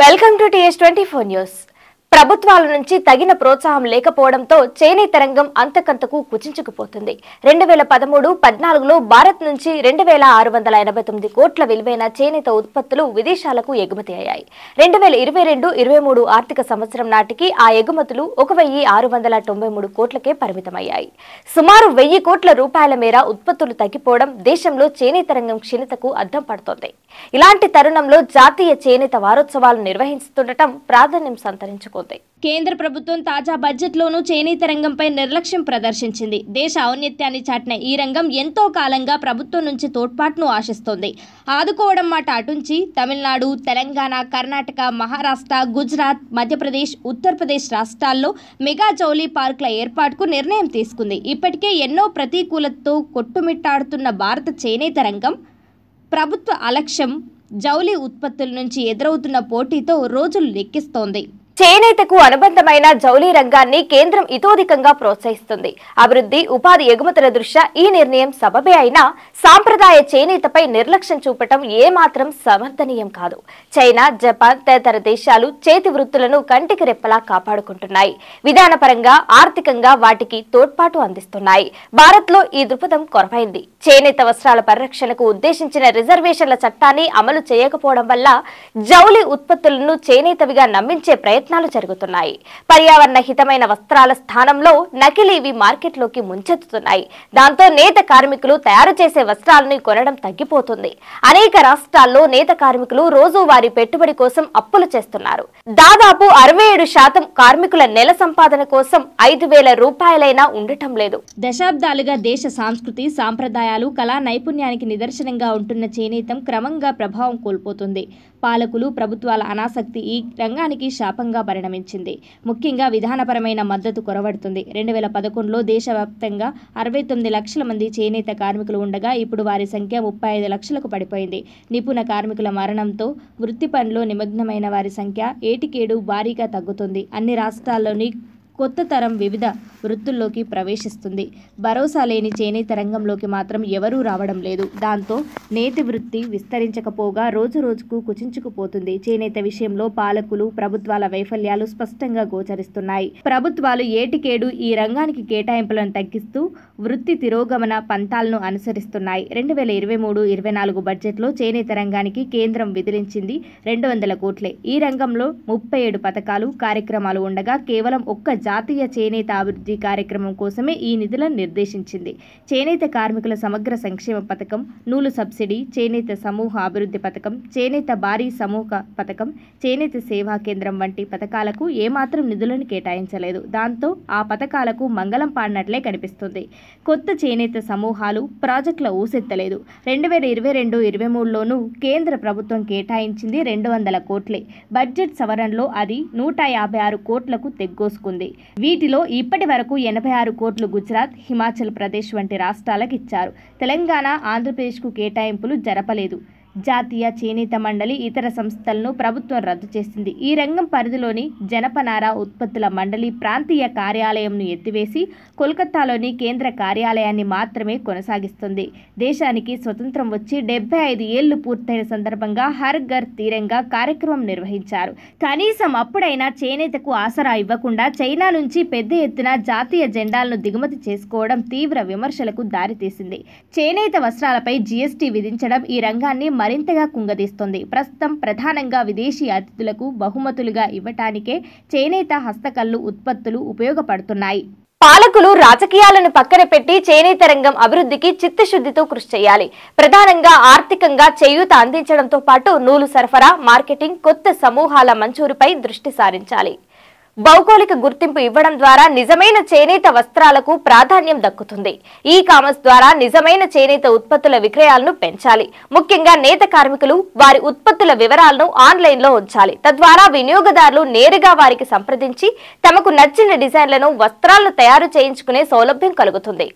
welcome to TS twenty four news ప్రభుత్వాల నుంచి తగిన ప్రోత్సాహం లేకపోవడంతో చేనేత రంగం అంతకంతకు కుచించుకుపోతుంది. రెండు వేల పదమూడు పద్నాలుగులో భారత్ నుంచి రెండు వేల ఆరు వందల ఎనభై తొమ్మిది కోట్ల విలువైన చేనేత ఉత్పత్తులు విదేశాలకు ఎగుమతి అయ్యాయి. రెండు వేల ఇరవై రెండు ఇరవై మూడు ఆర్థిక సంవత్సరం నాటికి ఆ ఎగుమతులు ఒక వెయ్యి ఆరు వందల తొంభై మూడు కోట్లకే పరిమితమయ్యాయి. సుమారు వెయ్యి కోట్ల రూపాయల మేర ఉత్పత్తులు తగ్గిపోవడం దేశంలో చేనేత రంగం క్షీణతకు అద్దం పడుతోంది. ఇలాంటి తరుణంలో జాతీయ చేనేత వారోత్సవాలు నిర్వహిస్తుండటం ప్రాధాన్యం సంతరించుకుంది. కేంద్ర ప్రభుత్వం తాజా బడ్జెట్లోనూ చేనేత రంగంపై నిర్లక్ష్యం ప్రదర్శించింది. దేశ ఔన్నత్యాన్ని చాటిన ఈ రంగం ఎంతో కాలంగా ప్రభుత్వం నుంచి తోడ్పాటును ఆశిస్తోంది. ఆదుకోవడం మాట అటుంచి తమిళనాడు తెలంగాణ కర్ణాటక మహారాష్ట్ర గుజరాత్ మధ్యప్రదేశ్ ఉత్తరప్రదేశ్ రాష్ట్రాల్లో మెగా జౌలీ పార్కుల ఏర్పాటుకు నిర్ణయం తీసుకుంది. ఇప్పటికే ఎన్నో ప్రతికూలతతో కొట్టుమిట్టాడుతున్న భారత చేనేత రంగం ప్రభుత్వ అలక్ష్యం జౌలి ఉత్పత్తుల నుంచి ఎదురవుతున్న పోటీతో రోజులు లెక్కిస్తోంది చేనేతకు అనుబంధమైన జౌలి రంగాన్ని కేంద్రం ఇతోధికంగా ప్రోత్సహిస్తుంది. అభివృద్ధి ఉపాధి ఎగుమతుల దృష్ట్యా ఈ నిర్ణయం సబబే అయినా సాంప్రదాయ చేనేతపై నిర్లక్ష్యం చూపటం ఏమాత్రం సమర్థనీయం కాదు. చైనా జపాన్ తదితర దేశాలు చేతి వృత్తులను కంటికి రెప్పలా కాపాడుకుంటున్నాయి. విధానపరంగా ఆర్థికంగా వాటికి తోడ్పాటు అందిస్తున్నాయి. భారత్లో ఈ దృక్పథం కొరవైంది. చేనేత వస్త్రాల పరిరక్షణకు ఉద్దేశించిన రిజర్వేషన్ల చట్టాన్ని అమలు చేయకపోవడం వల్ల జౌలి ఉత్పత్తులను చేనేతవిగా నమ్మించే ప్రయత్నం ప్రయత్నాలు జరుగుతున్నాయి. పర్యావరణ హితమైన వస్త్రాల స్థానంలో నకిలీవి మార్కెట్లోకి ముంచెత్తుతున్నాయి. దాంతో నేత కార్మికులు తయారు చేసే వస్త్రాలను కొనడం తగ్గిపోతుంది. అనేక రాష్ట్రాల్లో నేత కార్మికులు రోజువారీ పెట్టుబడి కోసం అప్పులు చేస్తున్నారు. దాదాపు అరవై ఏడు శాతం కార్మికుల నెల సంపాదన కోసం ఐదు వేల రూపాయలైనా ఉండటం లేదు. దశాబ్దాలుగా దేశ సంస్కృతి సాంప్రదాయాలు కళా నైపుణ్యానికి నిదర్శనంగా ఉంటున్న చేనేతం క్రమంగా ప్రభావం కోల్పోతుంది. పాలకులు ప్రభుత్వాల అనాసక్తి ఈ రంగానికి శాపంగా పరిణమించింది. ముఖ్యంగా విధానపరమైన మద్దతు కొరవడుతుంది. రెండు వేల పదకొండులో దేశవ్యాప్తంగా అరవై తొమ్మిది లక్షల మంది చేనేత కార్మికులు ఉండగా ఇప్పుడు వారి సంఖ్య ముప్పై ఐదు లక్షలకు పడిపోయింది. నిపుణ కార్మికుల మరణంతో వృత్తి పనిలో నిమగ్నమైన వారి సంఖ్య ఏటికేడు భారీగా తగ్గుతుంది. అన్ని రాష్ట్రాల్లోని కొత్త తరం వివిధ వృత్తుల్లోకి ప్రవేశిస్తుంది. భరోసా లేని చేనేత రంగంలోకి మాత్రం ఎవరూ రావడం లేదు. దాంతో నేతి వృత్తి విస్తరించకపోగా రోజు రోజుకు కుచించుకుపోతుంది. చేనేత విషయంలో పాలకులు ప్రభుత్వాల వైఫల్యాలు స్పష్టంగా గోచరిస్తున్నాయి. ప్రభుత్వాలు ఏటికేడు ఈ రంగానికి కేటాయింపులను తగ్గిస్తూ వృత్తి తిరోగమన పంతాలను అనుసరిస్తున్నాయి. రెండు వేల ఇరవై మూడు ఇరవై నాలుగు బడ్జెట్లో చేనేత రంగానికి కేంద్రం విధిలించింది రెండు వందల కోట్లే. ఈ రంగంలో ముప్పై ఏడు పథకాలు కార్యక్రమాలు ఉండగా కేవలం ఒక్క జాతీయ చేనేత అభివృద్ధి కార్యక్రమం కోసమే ఈ నిధులను నిర్దేశించింది. చేనేత కార్మికుల సమగ్ర సంక్షేమ పథకం నూలు సబ్సిడీ చేనేత సమూహ అభివృద్ధి పథకం చేనేత భారీ సమూహ పథకం చేనేత సేవా కేంద్రం వంటి పథకాలకు ఏమాత్రం నిధులను కేటాయించలేదు. దాంతో ఆ పథకాలకు మంగళం పాడినట్లే కనిపిస్తుంది. కొత్త చేనేత సమూహాలు ప్రాజెక్టుల ఊసెత్తలేదు. రెండు వేల ఇరవై రెండు ఇరవై మూడులోనూ కేంద్ర ప్రభుత్వం కేటాయించింది రెండు వందల కోట్లే. బడ్జెట్ సవరణలో అది నూట యాభై ఆరు కోట్లకు తెగ్గోసుకుంది. వీటిలో ఇప్పటి వరకు ఎనభై ఆరు కోట్లు గుజరాత్ హిమాచల్ ప్రదేశ్ వంటి రాష్ట్రాలకు ఇచ్చారు. తెలంగాణ ఆంధ్రప్రదేశ్కు కేటాయింపులు జరపలేదు. జాతీయ చేనేత మండలి ఇతర సంస్థలను ప్రభుత్వం రద్దు చేసింది. ఈ రంగం పరిధిలోని జనపనార ఉత్పత్తుల మండలి ప్రాంతీయ కార్యాలయంను ఎత్తివేసి కోల్కతాలోని కేంద్ర కార్యాలయాన్ని మాత్రమే కొనసాగిస్తుంది. దేశానికి స్వతంత్రం వచ్చి డెబ్బై ఐదు ఏళ్ళు పూర్తయిన సందర్భంగా హర్ ఘర్ తీరంగా కార్యక్రమం నిర్వహించారు. కనీసం అప్పుడైనా చేనేతకు ఆసరా ఇవ్వకుండా చైనా నుంచి పెద్ద ఎత్తున జాతీయ జెండాలను దిగుమతి చేసుకోవడం తీవ్ర విమర్శలకు దారితీసింది. చేనేత వస్త్రాలపై జీఎస్టీ విధించడం ఈ రంగాన్ని మరింతగా కుంగదీస్తుంది ప్రస్తుతం ప్రధానంగా విదేశీ అతిథులకు బహుమతులుగా ఇవ్వటానికే చేనేత హస్తకళ్ళు ఉత్పత్తులు ఉపయోగపడుతున్నాయి. పాలకులు రాజకీయాలను పక్కన పెట్టి చేనేత రంగం అభివృద్ధికి చిత్తశుద్ధితో కృషి చేయాలి. ప్రధానంగా ఆర్థికంగా చేయూత అందించడంతో పాటు నూలు సరఫరా మార్కెటింగ్ కొత్త సమూహాల మంజూరుపై దృష్టి సారించాలి. భౌగోళిక గుర్తింపు ఇవ్వడం ద్వారా నిజమైన చేనేత వస్త్రాలకు ప్రాధాన్యం దక్కుతుంది. ఈ కామర్స్ ద్వారా నిజమైన చేనేత ఉత్పత్తుల విక్రయాలను పెంచాలి. ముఖ్యంగా నేత కార్మికులు వారి ఉత్పత్తుల వివరాలను ఆన్లైన్లో ఉంచాలి. తద్వారా వినియోగదారులు నేరుగా వారికి సంప్రదించి తమకు నచ్చిన డిజైన్లను వస్త్రాలను తయారు చేయించుకునే సౌలభ్యం కలుగుతుంది.